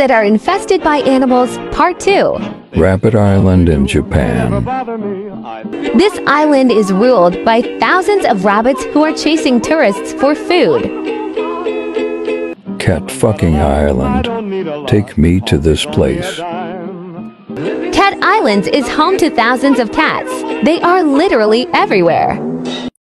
that are infested by animals, Part 2. Rabbit Island in Japan. This island is ruled by thousands of rabbits who are chasing tourists for food. Cat fucking island. Take me to this place. Cat Islands is home to thousands of cats. They are literally everywhere.